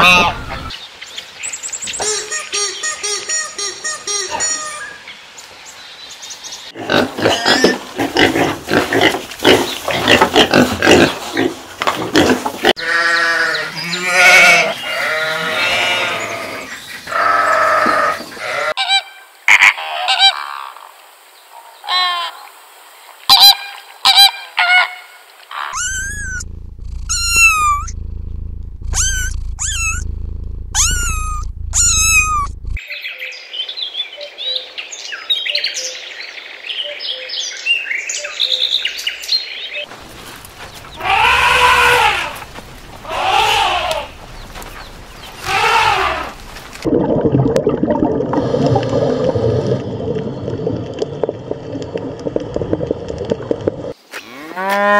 啊 Ah.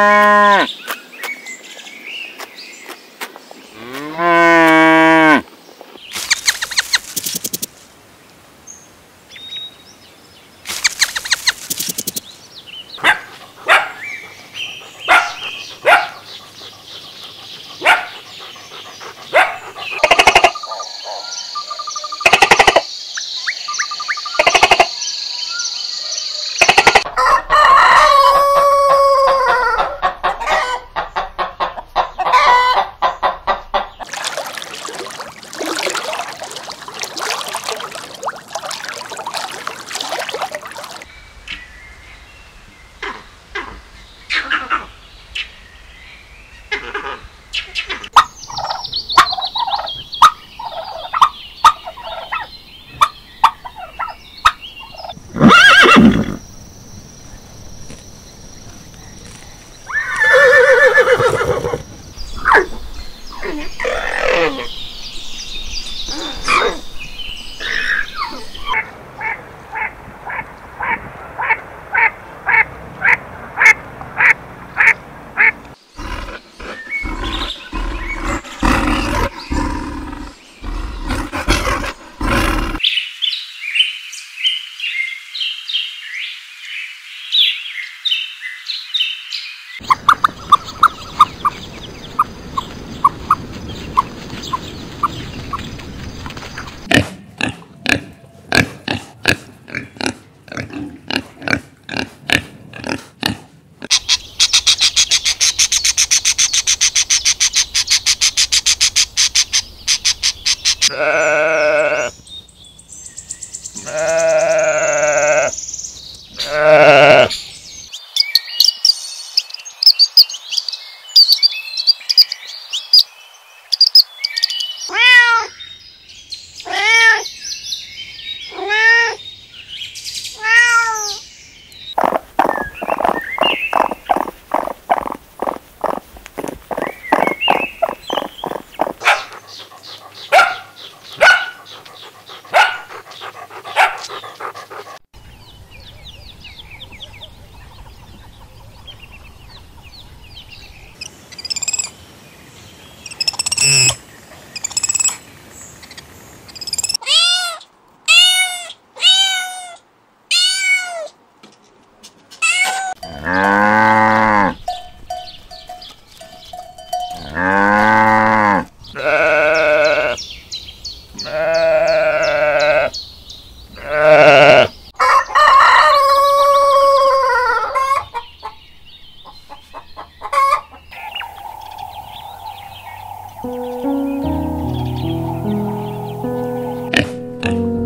安。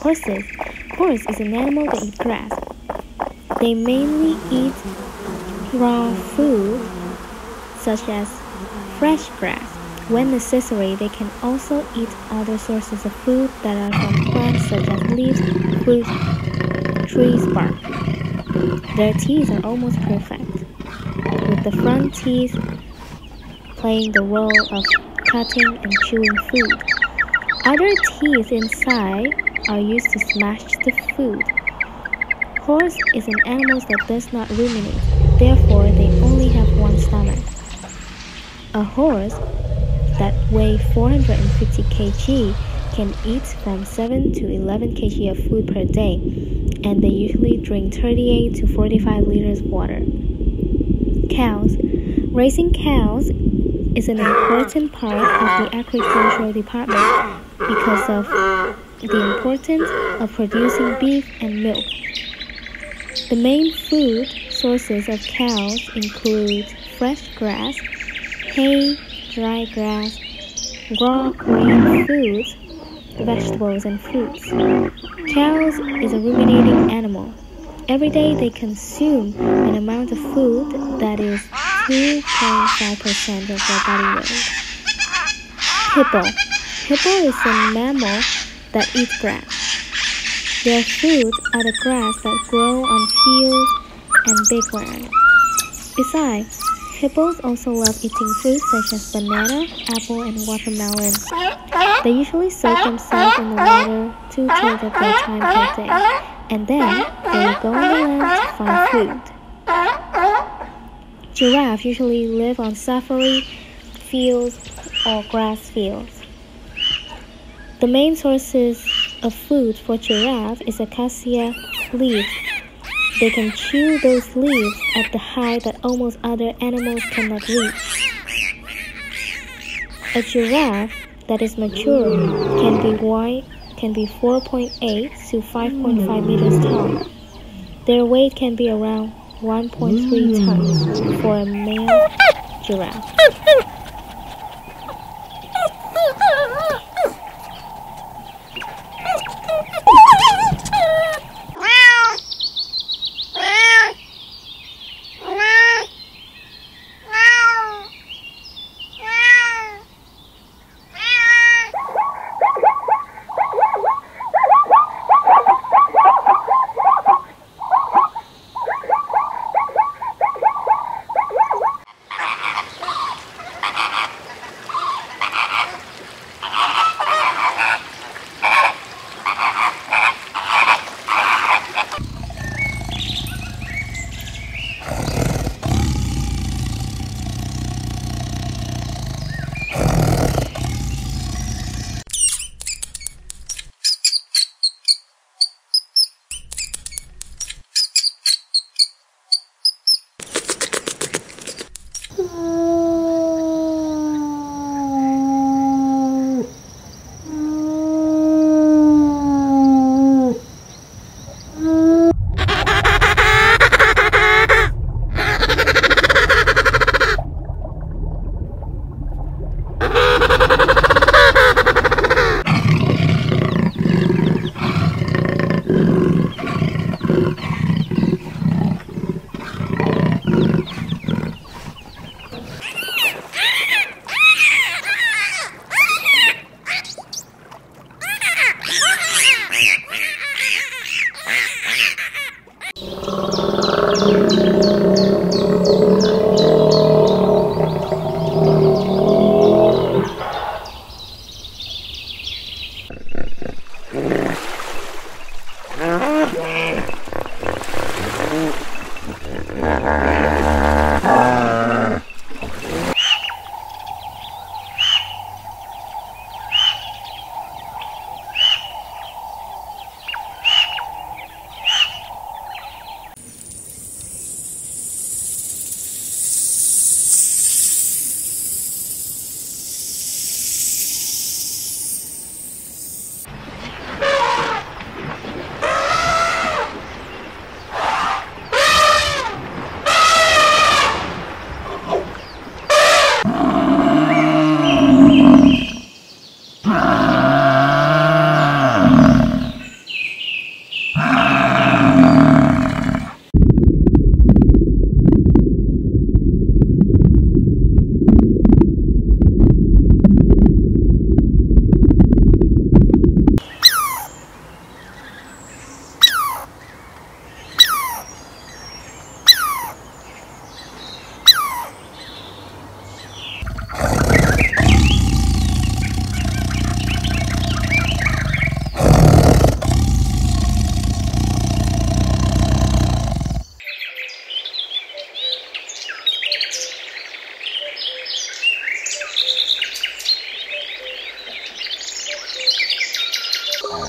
Horses. Horse is an animal that eats grass. They mainly eat raw food, such as fresh grass. When necessary, they can also eat other sources of food that are from plants such as leaves, fruit, trees, bark. Their teeth are almost perfect, with the front teeth playing the role of cutting and chewing food. Other teeth inside are used to smash the food. Horse is an animal that does not ruminate, therefore they only have one stomach. A horse that weighs 450 kg can eat from 7 to 11 kg of food per day, and they usually drink 38 to 45 liters of water. Cows. Raising cows is an important part of the agricultural department because of the importance of producing beef and milk. The main food sources of cows include fresh grass, hay, dry grass, raw green foods, vegetables, and fruits. Cows is a ruminating animal. Every day they consume an amount of food that is 2.5% of their body weight. Hippo. Hippo is a mammal that eats grass. Their food are the grass that grow on fields and big land. Besides, hippos also love eating fruits such as banana, apple, and watermelon. They usually soak themselves in the water two thirds of their time per day, and then they go on the land to find food. Giraffe usually live on safari fields or grass fields. The main sources of food for giraffe is acacia leaves. They can chew those leaves at the height that almost other animals cannot reach. A giraffe that is mature can be wide can be 4.8 to 5.5 meters tall. Their weight can be around 1.3 tons for a male giraffe.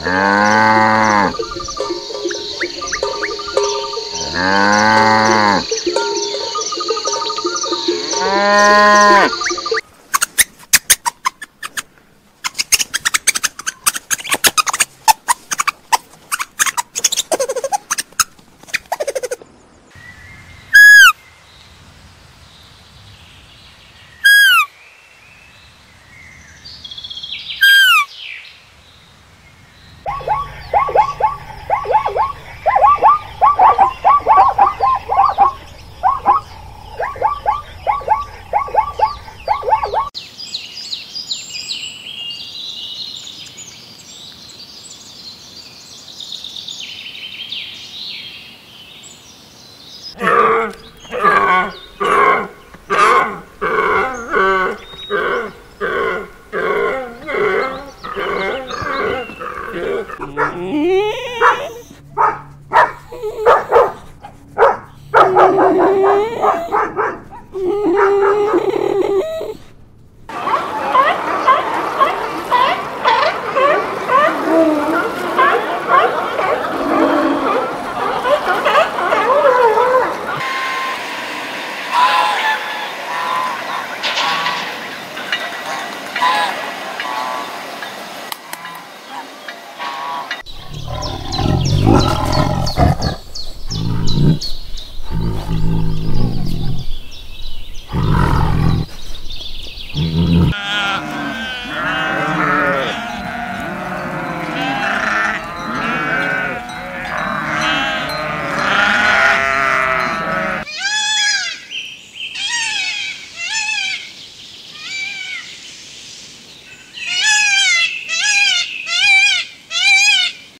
Mm-hmm. Wow.